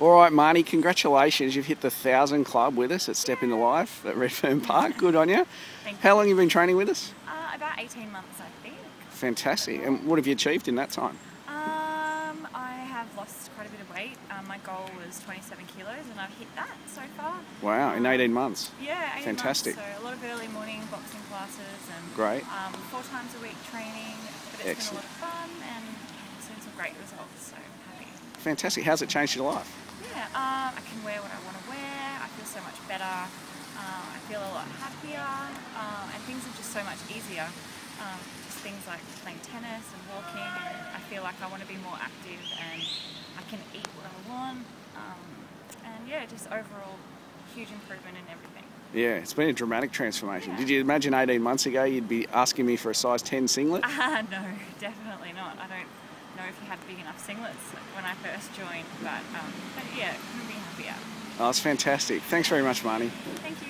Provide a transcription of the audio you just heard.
All right, Marney, congratulations. You've hit the thousand club with us at Step into Life at Redfern Park. Good on you. Thank How long have you been training with us? Uh, about 18 months, I think. Fantastic. And what have you achieved in that time? Um, I have lost quite a bit of weight. Um, my goal was 27 kilos, and I've hit that so far. Wow, in Um, 18 months. Yeah, 18 Fantastic. Months, so a lot of early morning boxing classes and Great. Um, four times a week training. But it's Excellent. been a lot of fun and I'm seeing some great results. So I'm happy. Fantastic. How's it changed your life? Yeah, um, I can wear what I want to wear. I feel so much better. Um, I feel a lot happier, um, and things are just so much easier. Um, just things like playing tennis and walking. And I feel like I want to be more active, and I can eat what I want. Um, and yeah, just overall huge improvement in everything. Yeah, it's been a dramatic transformation. Yeah. Did you imagine 18 months ago you'd be asking me for a size 10 singlet? Ah, no, definitely not. I don't know if you had big enough singlets when I first joined, but um, but yeah, couldn't be happier. Oh, it's fantastic. Thanks very much, Marney. Thank you.